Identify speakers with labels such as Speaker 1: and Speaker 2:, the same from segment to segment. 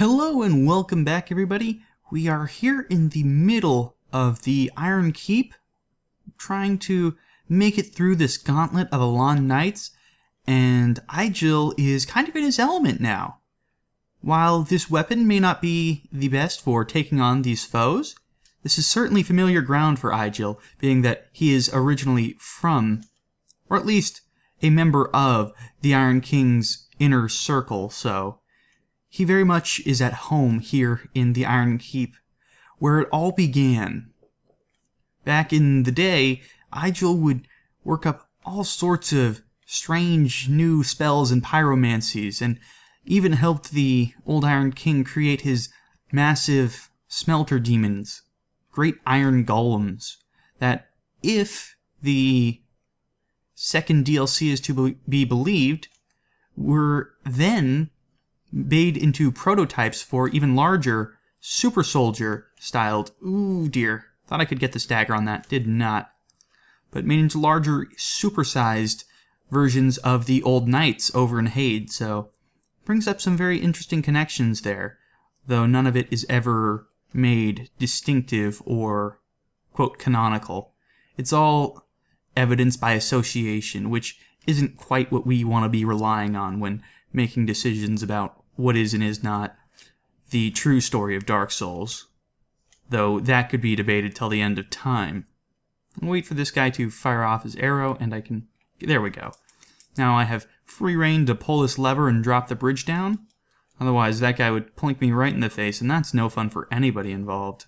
Speaker 1: Hello and welcome back, everybody. We are here in the middle of the Iron Keep, trying to make it through this gauntlet of Alonne Knights, and Eygil is kind of in his element now. While this weapon may not be the best for taking on these foes, this is certainly familiar ground for Eygil, being that he is originally from, or at least a member of, the Iron King's inner circle, so he very much is at home here in the Iron Keep, where it all began. Back in the day, Eygil would work up all sorts of strange new spells and pyromancies, and even helped the old Iron King create his massive smelter demons, great iron golems, that if the second DLC is to be believed, were then made into prototypes for even larger super soldier styled. Ooh dear. Thought I could get the stagger on that. Did not. But made into larger, supersized versions of the old knights over in Heide, so brings up some very interesting connections there, though none of it is ever made distinctive or, quote, canonical. It's all evidence by association, which isn't quite what we want to be relying on when making decisions about what is and is not the true story of Dark Souls. Though that could be debated till the end of time. I'll wait for this guy to fire off his arrow, and I can... There we go. Now I have free reign to pull this lever and drop the bridge down. Otherwise, that guy would plink me right in the face, and that's no fun for anybody involved.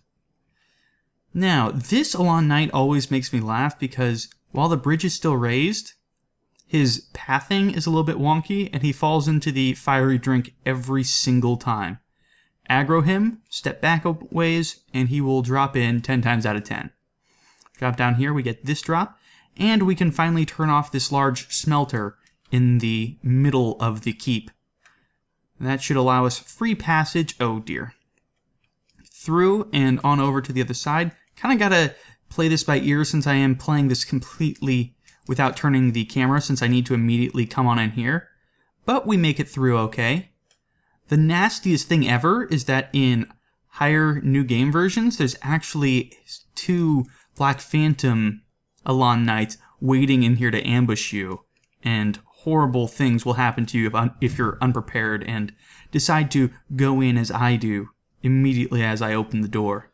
Speaker 1: Now, this Alonne Knight always makes me laugh because while the bridge is still raised, his pathing is a little bit wonky, and he falls into the fiery drink every single time. Aggro him, step back a ways, and he will drop in 10 times out of 10. Drop down here, we get this drop, and we can finally turn off this large smelter in the middle of the keep. That should allow us free passage, oh dear, through and on over to the other side. Kind of gotta play this by ear since I am playing this completely without turning the camera since I need to immediately come on in here. But we make it through okay. The nastiest thing ever is that in higher new game versions, there's actually two Black Phantom Alonne Knights waiting in here to ambush you, and horrible things will happen to you if, if you're unprepared and decide to go in as I do immediately as I open the door.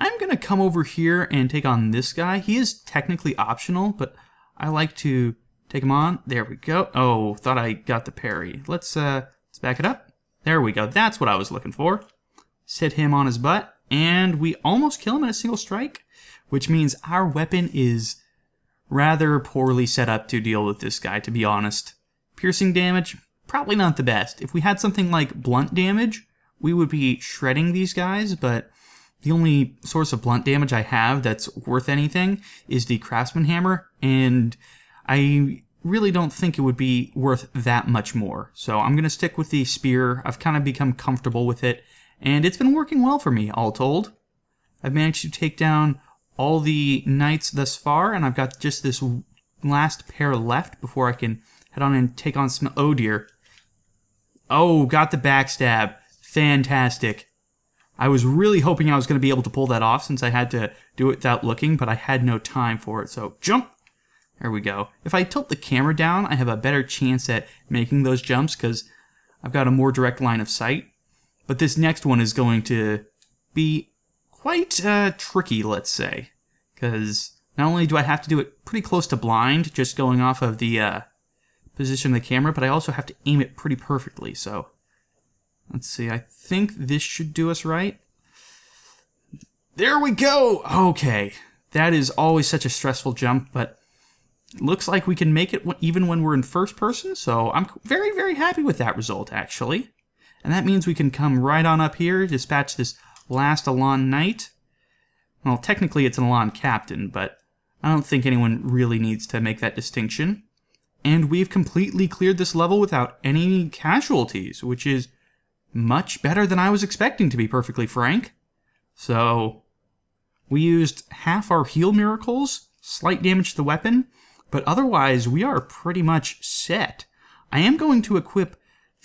Speaker 1: I'm going to come over here and take on this guy. He is technically optional, but I like to take him on. There we go. Oh, thought I got the parry. Let's, uh, let's back it up. There we go. That's what I was looking for. Sit him on his butt, and we almost kill him in a single strike, which means our weapon is rather poorly set up to deal with this guy, to be honest. Piercing damage, probably not the best. If we had something like blunt damage, we would be shredding these guys, but the only source of blunt damage I have that's worth anything is the Craftsman Hammer, and I really don't think it would be worth that much more. So I'm going to stick with the Spear. I've kind of become comfortable with it, and it's been working well for me, all told. I've managed to take down all the knights thus far, and I've got just this last pair left before I can head on and take on some... Oh, dear. Oh, got the backstab. Fantastic. I was really hoping I was going to be able to pull that off since I had to do it without looking, but I had no time for it. So jump. There we go. If I tilt the camera down, I have a better chance at making those jumps because I've got a more direct line of sight. But this next one is going to be quite uh, tricky, let's say. Because not only do I have to do it pretty close to blind, just going off of the uh, position of the camera, but I also have to aim it pretty perfectly. So Let's see, I think this should do us right. There we go! Okay, that is always such a stressful jump, but looks like we can make it even when we're in first person, so I'm very, very happy with that result, actually. And that means we can come right on up here, dispatch this last Alonne Knight. Well, technically it's an Alonne Captain, but I don't think anyone really needs to make that distinction. And we've completely cleared this level without any casualties, which is much better than I was expecting, to be perfectly frank. So, we used half our heal miracles, slight damage to the weapon, but otherwise we are pretty much set. I am going to equip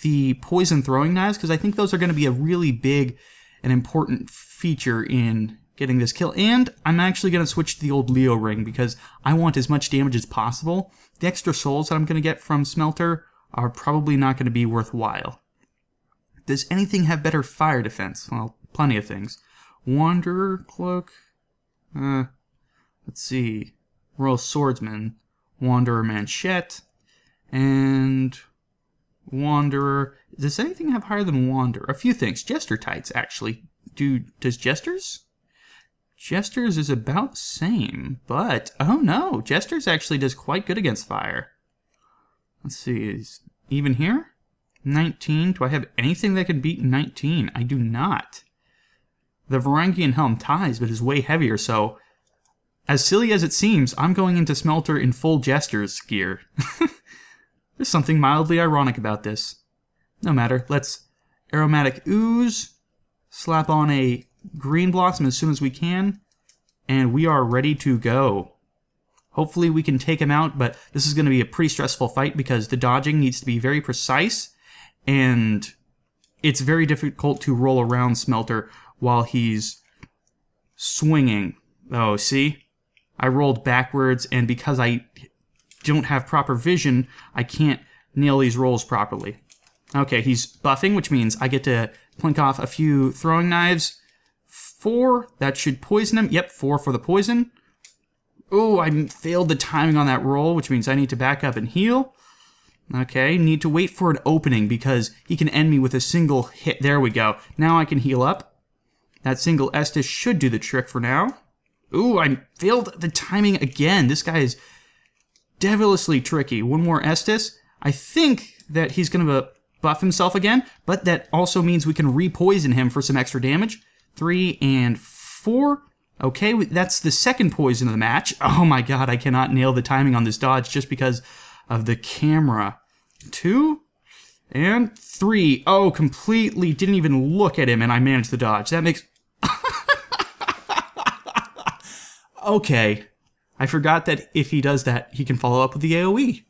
Speaker 1: the poison throwing knives because I think those are going to be a really big and important feature in getting this kill. And I'm actually going to switch to the old Leo ring because I want as much damage as possible. The extra souls that I'm going to get from Smelter are probably not going to be worthwhile. Does anything have better fire defense? Well, plenty of things. Wanderer Cloak? Uh, let's see. Royal Swordsman. Wanderer Manchette. And Wanderer. Does anything have higher than Wanderer? A few things. Jester Tights, actually. Do Does Jesters? Jesters is about same, but oh no, Jesters actually does quite good against fire. Let's see, is even here? 19. Do I have anything that can beat 19? I do not. The Varangian Helm ties, but is way heavier, so as silly as it seems, I'm going into Smelter in full Jester's gear. There's something mildly ironic about this. No matter, let's Aromatic Ooze, slap on a Green Blossom as soon as we can, and we are ready to go. Hopefully we can take him out, but this is going to be a pretty stressful fight because the dodging needs to be very precise, and it's very difficult to roll around Smelter while he's swinging. Oh, see? I rolled backwards, and because I don't have proper vision, I can't nail these rolls properly. Okay, he's buffing, which means I get to plink off a few throwing knives. Four, that should poison him. Yep, four for the poison. Oh, I failed the timing on that roll, which means I need to back up and heal. Okay, need to wait for an opening because he can end me with a single hit. There we go. Now I can heal up. That single Estus should do the trick for now. Ooh, I failed the timing again. This guy is devilishly tricky. One more Estus. I think that he's going to buff himself again, but that also means we can repoison him for some extra damage. Three and four. Okay, that's the second poison of the match. Oh my god, I cannot nail the timing on this dodge just because of the camera. Two and three. Oh, completely didn't even look at him and I managed the dodge. That makes... okay, I forgot that if he does that, he can follow up with the AoE.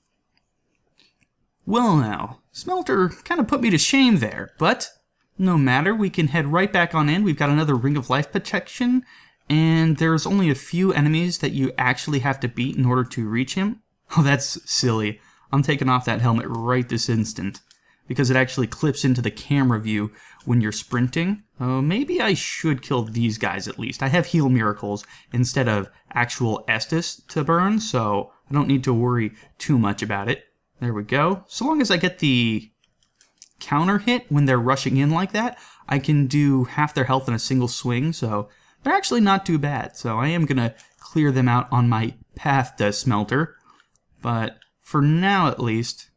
Speaker 1: Well now, Smelter kind of put me to shame there, but no matter, we can head right back on in. We've got another Ring of Life protection, and there's only a few enemies that you actually have to beat in order to reach him. Oh, that's silly. I'm taking off that helmet right this instant, because it actually clips into the camera view when you're sprinting. Oh, maybe I should kill these guys at least. I have Heal Miracles instead of actual Estus to burn, so I don't need to worry too much about it. There we go. So long as I get the counter hit when they're rushing in like that, I can do half their health in a single swing, so they're actually not too bad. So I am going to clear them out on my path to Smelter. But for now, at least,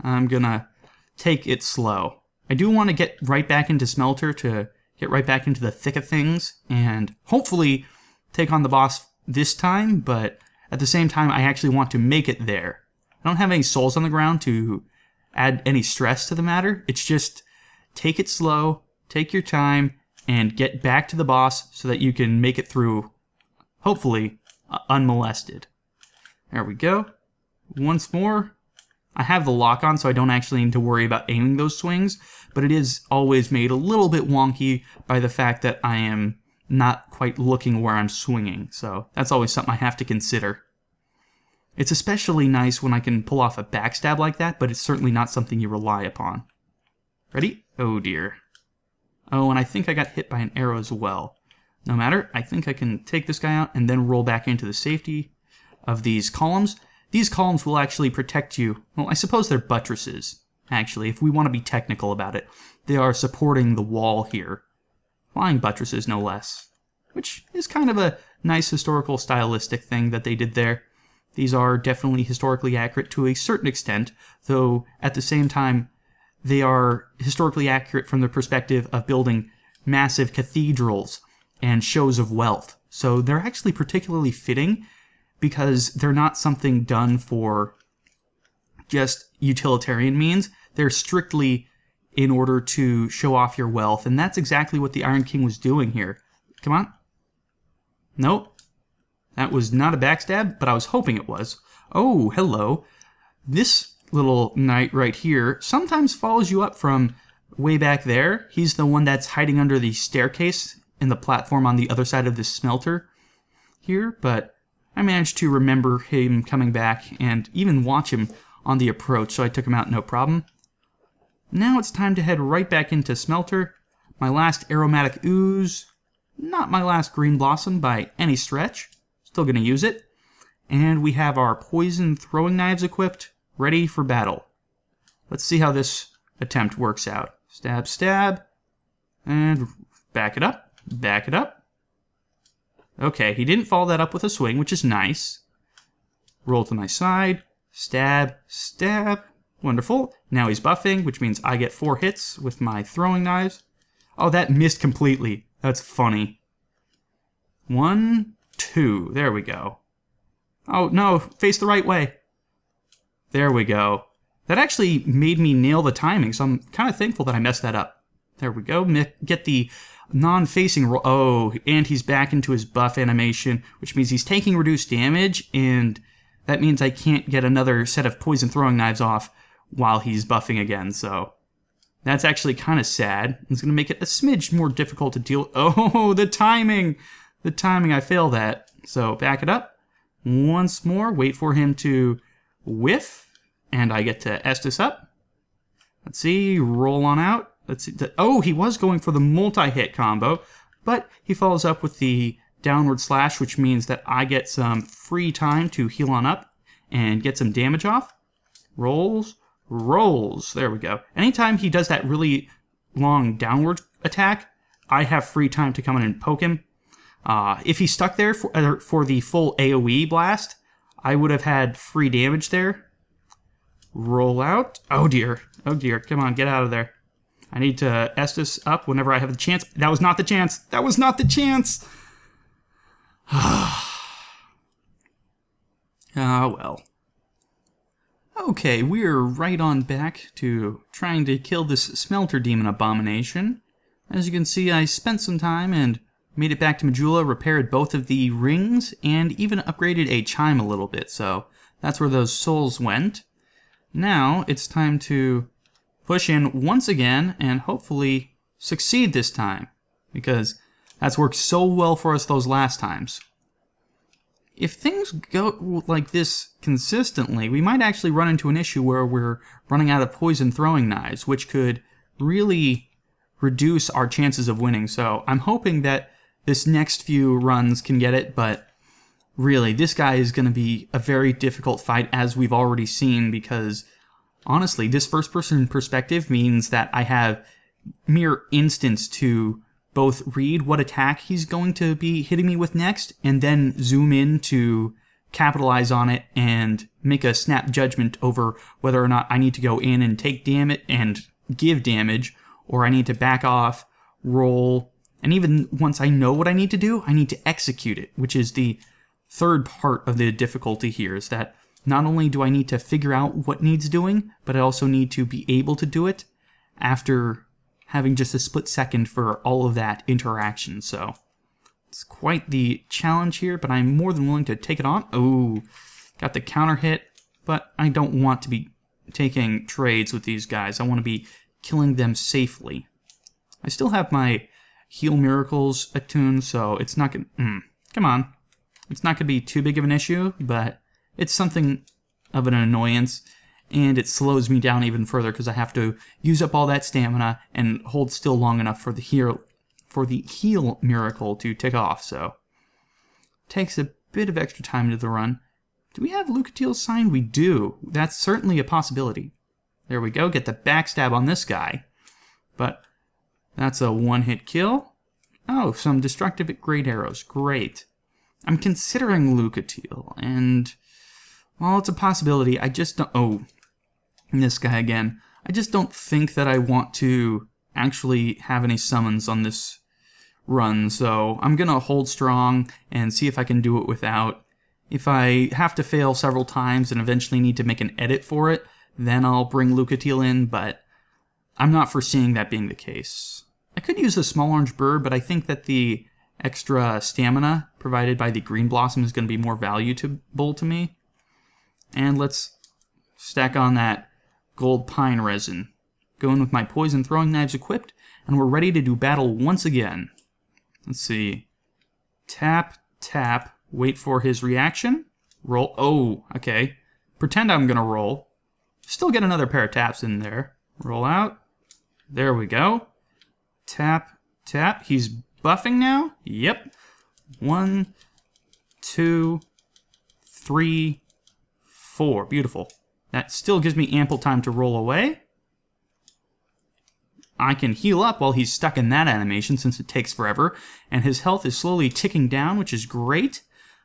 Speaker 1: I'm going to take it slow. I do want to get right back into Smelter to get right back into the thick of things and hopefully take on the boss this time, but at the same time, I actually want to make it there. I don't have any souls on the ground to add any stress to the matter. It's just take it slow, take your time, and get back to the boss so that you can make it through, hopefully, unmolested. There we go. Once more, I have the lock on so I don't actually need to worry about aiming those swings, but it is always made a little bit wonky by the fact that I am not quite looking where I'm swinging, so that's always something I have to consider. It's especially nice when I can pull off a backstab like that, but it's certainly not something you rely upon. Ready? Oh dear. Oh, and I think I got hit by an arrow as well. No matter, I think I can take this guy out and then roll back into the safety of these columns. These columns will actually protect you. Well, I suppose they're buttresses, actually, if we want to be technical about it. They are supporting the wall here. Flying buttresses, no less. Which is kind of a nice historical stylistic thing that they did there. These are definitely historically accurate to a certain extent, though at the same time, they are historically accurate from the perspective of building massive cathedrals and shows of wealth. So they're actually particularly fitting because they're not something done for just utilitarian means. They're strictly in order to show off your wealth, and that's exactly what the Iron King was doing here. Come on. Nope. That was not a backstab, but I was hoping it was. Oh, hello. This little knight right here sometimes follows you up from way back there. He's the one that's hiding under the staircase in the platform on the other side of the smelter here, but I managed to remember him coming back and even watch him on the approach, so I took him out no problem. Now it's time to head right back into Smelter. My last aromatic ooze. Not my last green blossom by any stretch. Still gonna use it. And we have our poison throwing knives equipped, ready for battle. Let's see how this attempt works out. Stab, stab, and back it up, back it up. Okay, he didn't follow that up with a swing, which is nice. Roll to my side, stab, stab. Wonderful. Now he's buffing, which means I get four hits with my throwing knives. Oh, that missed completely. That's funny. One, two. There we go. Oh, no. Face the right way. There we go. That actually made me nail the timing, so I'm kind of thankful that I messed that up. There we go. Get the non-facing roll. Oh, and he's back into his buff animation, which means he's taking reduced damage, and that means I can't get another set of poison throwing knives off while he's buffing again, so that's actually kind of sad. It's going to make it a smidge more difficult to deal. Oh, the timing! The timing, I fail that. So back it up. Once more, wait for him to whiff, and I get to Estus up. Let's see, roll on out. Let's see. Oh, he was going for the multi-hit combo, but he follows up with the downward slash, which means that I get some free time to heal on up and get some damage off. Rolls, rolls. There we go. Anytime he does that really long downward attack, I have free time to come in and poke him. Uh, if he stuck there for, uh, for the full AoE blast, I would have had free damage there. Roll out. Oh dear. Oh dear. Come on, get out of there. I need to Estus up whenever I have the chance. That was not the chance. That was not the chance. Ah, well. Okay, we're right on back to trying to kill this Smelter Demon abomination. As you can see, I spent some time and made it back to Majula, repaired both of the rings, and even upgraded a chime a little bit, so that's where those souls went. Now, it's time to push in once again and hopefully succeed this time, because that's worked so well for us those last times if things go like this consistently, we might actually run into an issue where we're running out of poison throwing knives, which could really reduce our chances of winning. So I'm hoping that this next few runs can get it, but really, this guy is going to be a very difficult fight, as we've already seen, because honestly, this first person perspective means that I have mere instants to both read what attack he's going to be hitting me with next and then zoom in to capitalize on it and make a snap judgment over whether or not I need to go in and take damage and give damage or I need to back off, roll, and even once I know what I need to do, I need to execute it, which is the third part of the difficulty here is that not only do I need to figure out what needs doing, but I also need to be able to do it after having just a split second for all of that interaction. So it's quite the challenge here, but I'm more than willing to take it on. Oh, got the counter hit, but I don't want to be taking trades with these guys. I want to be killing them safely. I still have my heal miracles attuned, so it's not gonna. Mm, come on, it's not gonna be too big of an issue, but it's something of an annoyance and it slows me down even further because I have to use up all that stamina and hold still long enough for the heal for the heal miracle to tick off. So takes a bit of extra time into the run. Do we have Lucatiel's sign? We do. That's certainly a possibility. There we go. Get the backstab on this guy. But that's a one-hit kill. Oh, some destructive great arrows. Great. I'm considering Lucatiel, and well, it's a possibility. I just don't. Oh, this guy again. I just don't think that I want to actually have any summons on this run, so I'm gonna hold strong and see if I can do it without. If I have to fail several times and eventually need to make an edit for it, then I'll bring Lucatiel in, but I'm not foreseeing that being the case. I could use the small orange bird, but I think that the extra stamina provided by the green blossom is going to be more valuable to me. And let's stack on that gold pine resin. Going with my poison throwing knives equipped, and we're ready to do battle once again. Let's see. Tap, tap, wait for his reaction. Roll. Oh, okay. Pretend I'm gonna roll. Still get another pair of taps in there. Roll out. There we go. Tap, tap. He's buffing now? Yep. One, two, three, four. Beautiful. That still gives me ample time to roll away. I can heal up while he's stuck in that animation since it takes forever, and his health is slowly ticking down, which is great.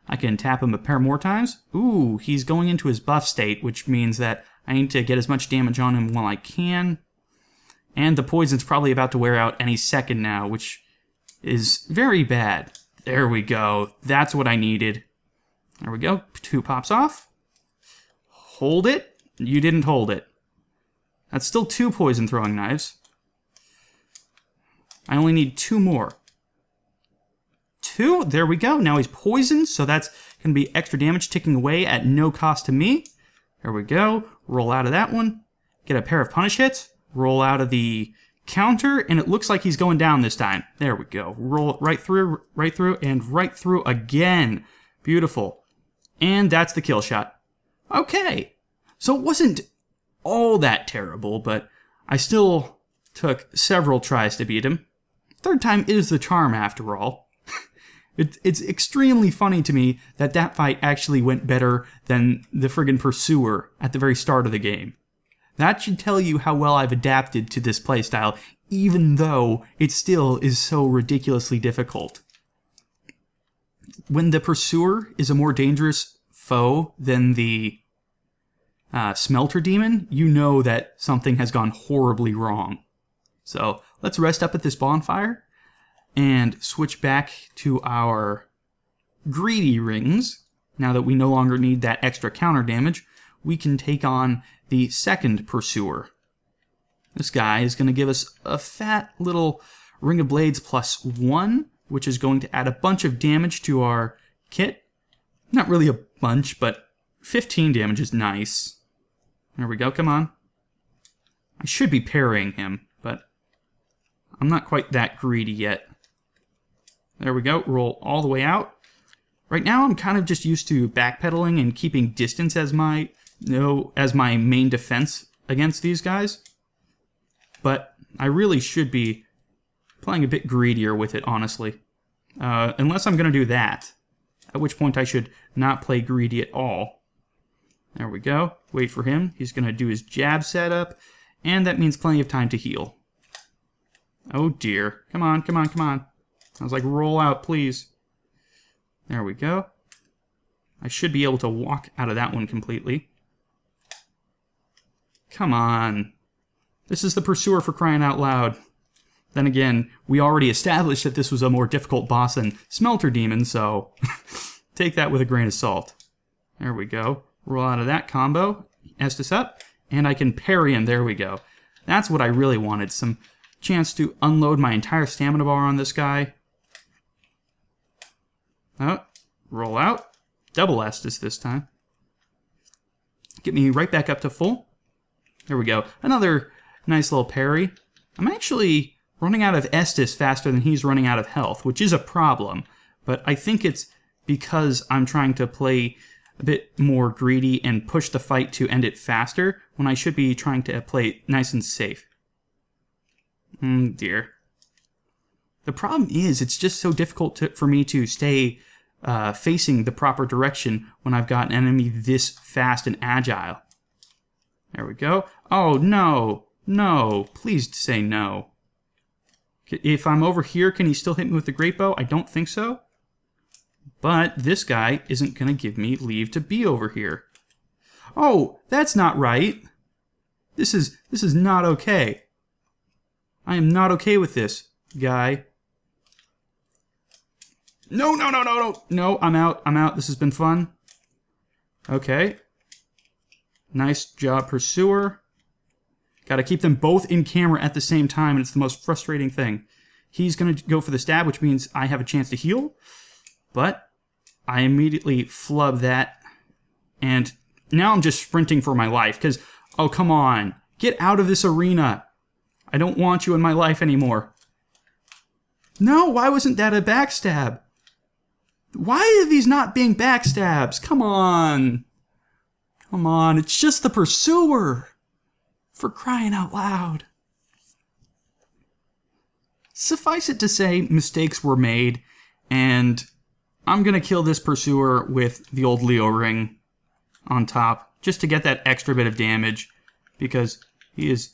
Speaker 1: I can tap him a pair more times. Ooh, he's going into his buff state, which means that I need to get as much damage on him while I can. And the poison's probably about to wear out any second now, which is very bad. There we go. That's what I needed. There we go. Two pops off. Hold it. You didn't hold it. That's still two poison throwing knives. I only need two more. Two. There we go. Now he's poisoned, so that's going to be extra damage ticking away at no cost to me. There we go. Roll out of that one. Get a pair of punish hits. Roll out of the counter, and it looks like he's going down this time. There we go. Roll right through, right through, and right through again. Beautiful. And that's the kill shot. Okay. So it wasn't all that terrible, but I still took several tries to beat him. Third time is the charm after all. it, it's extremely funny to me that that fight actually went better than the friggin' Pursuer at the very start of the game. That should tell you how well I've adapted to this playstyle, even though it still is so ridiculously difficult. When the Pursuer is a more dangerous foe than the uh, Smelter Demon, you know that something has gone horribly wrong. So let's rest up at this bonfire and switch back to our greedy rings. Now that we no longer need that extra counter damage, we can take on the second pursuer. This guy is going to give us a fat little Ring of Blades plus one, which is going to add a bunch of damage to our kit. Not really a bunch, but 15 damage is nice. There we go, come on. I should be parrying him, but I'm not quite that greedy yet. There we go, roll all the way out. Right now I'm kind of just used to backpedaling and keeping distance as my you know, as my main defense against these guys. But I really should be playing a bit greedier with it, honestly. Uh, unless I'm going to do that. At which point I should not play greedy at all. There we go. Wait for him. He's going to do his jab setup. And that means plenty of time to heal. Oh dear. Come on, come on, come on. I was like, roll out, please. There we go. I should be able to walk out of that one completely. Come on. This is the Pursuer for crying out loud. Then again, we already established that this was a more difficult boss than Smelter Demon, so take that with a grain of salt. There we go. Roll out of that combo. Estus up. And I can parry him. There we go. That's what I really wanted. Some chance to unload my entire stamina bar on this guy. Oh, roll out. Double Estus this time. Get me right back up to full. There we go. Another nice little parry. I'm actually running out of Estus faster than he's running out of health, which is a problem. But I think it's because I'm trying to play a bit more greedy and push the fight to end it faster when I should be trying to play nice and safe. Hmm, dear. The problem is, it's just so difficult to, for me to stay uh, facing the proper direction when I've got an enemy this fast and agile. There we go. Oh, no. No. Please say no. If I'm over here, can he still hit me with the great bow? I don't think so. But this guy isn't going to give me leave to be over here. Oh, that's not right. This is this is not okay. I am not okay with this, guy. No, no, no, no, no. No, I'm out. I'm out. This has been fun. Okay. Nice job, Pursuer. Got to keep them both in camera at the same time, and it's the most frustrating thing. He's going to go for the stab, which means I have a chance to heal. But I immediately flub that. And now I'm just sprinting for my life because, oh, come on. Get out of this arena. I don't want you in my life anymore. No, why wasn't that a backstab? Why are these not being backstabs? Come on. Come on, it's just the pursuer. For crying out loud. Suffice it to say, mistakes were made, and I'm gonna kill this pursuer with the old Leo ring on top, just to get that extra bit of damage, because he is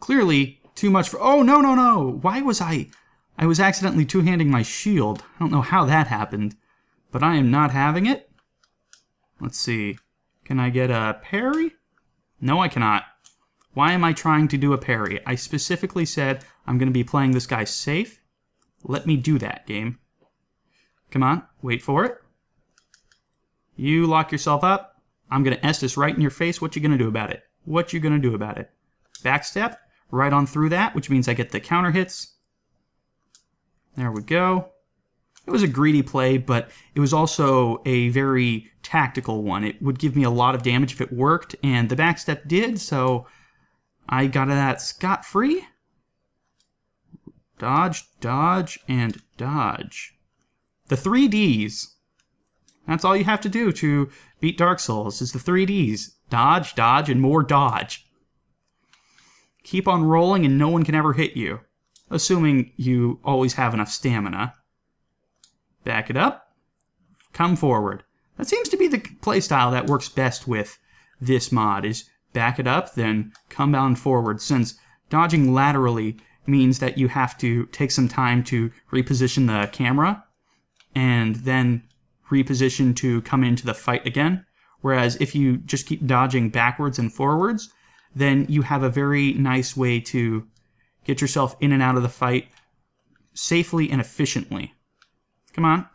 Speaker 1: clearly too much for- Oh, no, no, no! Why was I- I was accidentally two-handing my shield. I don't know how that happened, but I am not having it. Let's see. Can I get a parry? No, I cannot. Why am I trying to do a parry? I specifically said I'm going to be playing this guy safe. Let me do that, game. Come on, wait for it. You lock yourself up. I'm going to S this right in your face. What you going to do about it? What you going to do about it? Backstep, right on through that, which means I get the counter hits. There we go. It was a greedy play, but it was also a very tactical one. It would give me a lot of damage if it worked, and the backstep did, so I got that scot-free. Dodge, dodge, and dodge. The three Ds. That's all you have to do to beat Dark Souls, is the three Ds. Dodge, dodge, and more dodge. Keep on rolling and no one can ever hit you. Assuming you always have enough stamina. Back it up. Come forward. That seems to be the playstyle that works best with this mod, is back it up, then come down forward, since dodging laterally means that you have to take some time to reposition the camera, and then reposition to come into the fight again. Whereas if you just keep dodging backwards and forwards, then you have a very nice way to get yourself in and out of the fight safely and efficiently. Come on.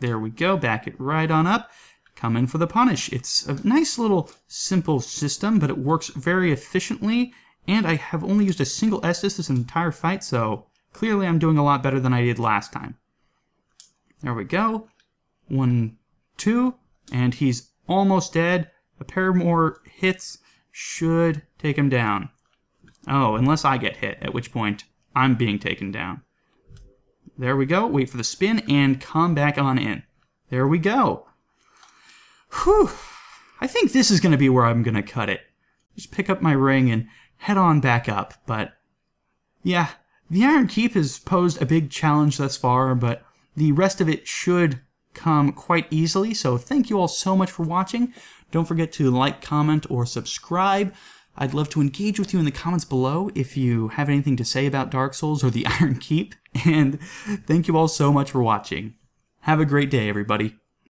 Speaker 1: There we go. Back it right on up. Come in for the punish. It's a nice little simple system, but it works very efficiently. And I have only used a single Estus this entire fight, so clearly I'm doing a lot better than I did last time. There we go. One, two, and he's almost dead. A pair more hits should take him down. Oh, unless I get hit, at which point I'm being taken down. There we go. Wait for the spin and come back on in. There we go. Whew. I think this is going to be where I'm going to cut it. Just pick up my ring and head on back up. But yeah, the Iron Keep has posed a big challenge thus far, but the rest of it should come quite easily. So thank you all so much for watching. Don't forget to like, comment, or subscribe. I'd love to engage with you in the comments below if you have anything to say about Dark Souls or the Iron Keep. And thank you all so much for watching. Have a great day, everybody.